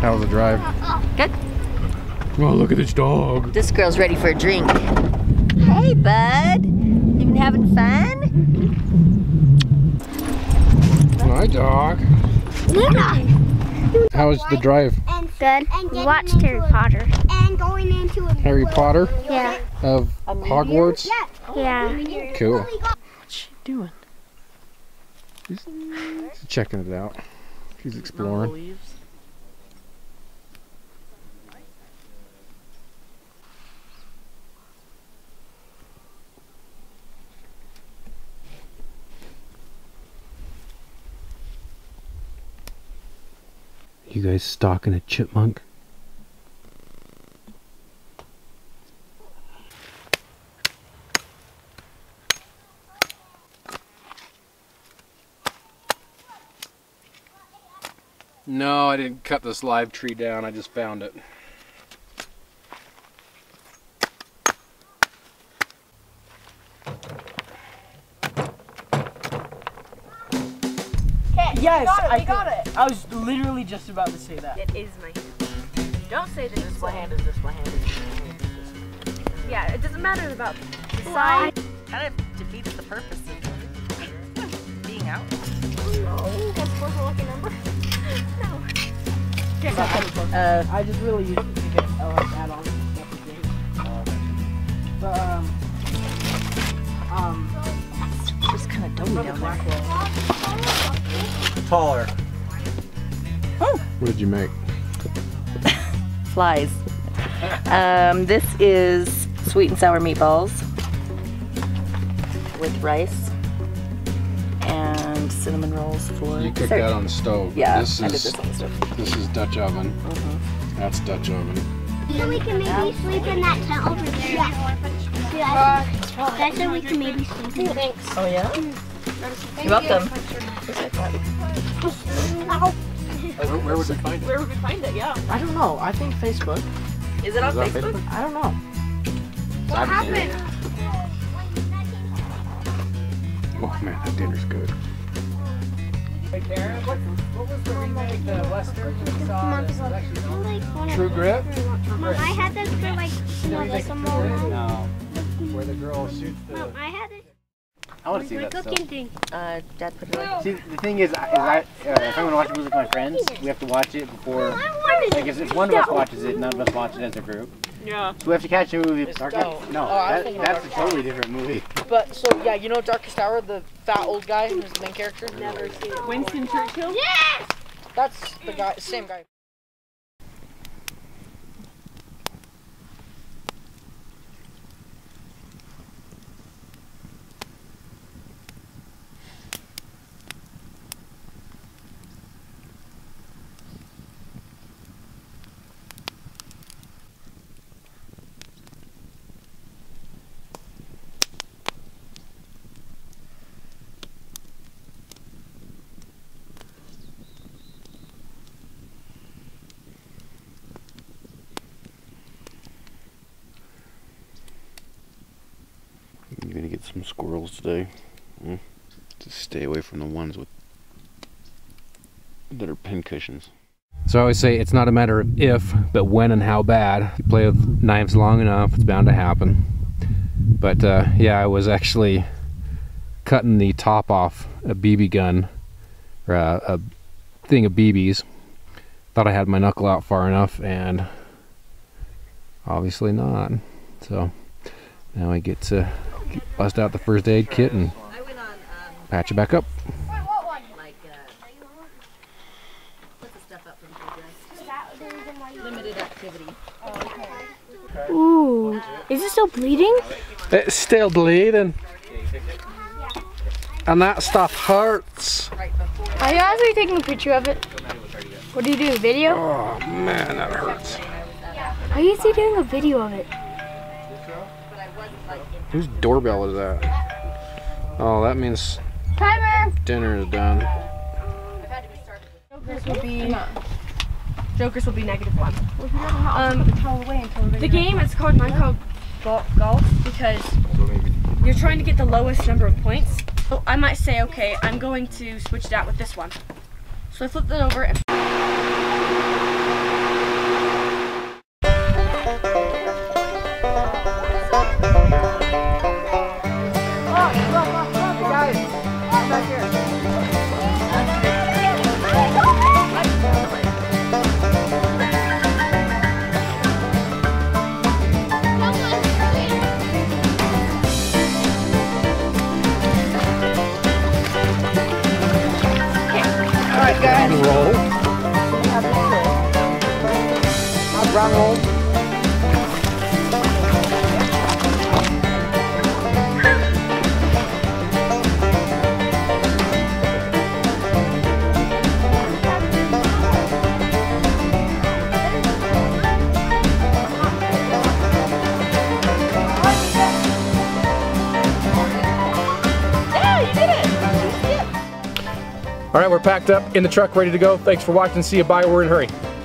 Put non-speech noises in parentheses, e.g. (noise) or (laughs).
How was the drive? Good. Oh, look at this dog. This girl's ready for a drink. Hey, bud. You been having fun? Hi, dog. How was the drive? Good. We watched Harry Potter. And going into a Harry Potter Yeah. of Hogwarts? Yeah. Cool. What's she doing? She's checking it out. She's exploring. You guys stalking a chipmunk? No, I didn't cut this live tree down. I just found it. Yes, I got it. I was literally just about to say that. It is my hand. Don't say that it's my hand. Is this my hand? Is this my hand? Is this my? Yeah, it doesn't matter about the size. Kind of defeats the purpose of being out. (laughs) (laughs) No, that's supposed to look a number. no. Uh, I just really used it to get uh, add-ons and stuff to games. But um, um, just kind of dummy down there. Taller. Oh. What did you make? (laughs) Flies. Um, this is sweet and sour meatballs with rice and cinnamon rolls for You cooked dessert. that on the stove. Yeah, This I did is this on the stove. this is Dutch oven. Mm-hmm. That's Dutch oven. So we can maybe sleep in that tent over there. Yeah. Yeah. That's so we can maybe sleep in it. Oh yeah? Mm. You're welcome. Where, where would we find it? Where would we find it? Yeah. I don't know. I think Facebook. Is it on Is that Facebook? I don't know. What happened? Oh man, that dinner's good. True grit? Mom, I had this for like, you know, this one. Mom, No. Where the girl shoots the. I had this I want to see for that stuff. cooking thing. Uh, Dad put it on. See, the thing is, I- is I, uh, if I'm gonna watch a movie with my friends, we have to watch it before. Like, if, if one of us watches it, none of us watch it as a group. Yeah. So we have to catch a movie. It's Dark- Dark- no, Oh, that, think that's a Dark totally different movie. But so yeah, you know Darkest Hour, the fat old guy who's the main character. Never seen it. Winston Churchill? Yes. That's the guy, same guy. I'm gonna get some squirrels today. Mm. Just stay away from the ones with that are pin cushions. So I always say it's not a matter of if, but when and how bad. You play with knives long enough, it's bound to happen. But uh, yeah, I was actually cutting the top off a BB gun or a, a thing of BBs. Thought I had my knuckle out far enough, and obviously not. So now I get to bust out the first aid kit and I went on, patch it back up. like, put the stuff up from progress. Limited activity. Ooh. Is it still bleeding? It's still bleeding. And that stuff hurts. Are you actually taking a picture of it? What do you do, a video? Oh man, that hurts. Are you actually doing a video of it? Whose doorbell is that? Oh, that means Timer! dinner is done. Jokers will be. Jokers will be negative one. Um, the game is called mine called golf because you're trying to get the lowest number of points. So I might say, okay, I'm going to switch it out with this one. So I flip it over and All right, we're packed up in the truck, ready to go. Thanks for watching. See you. Bye. We're in a hurry.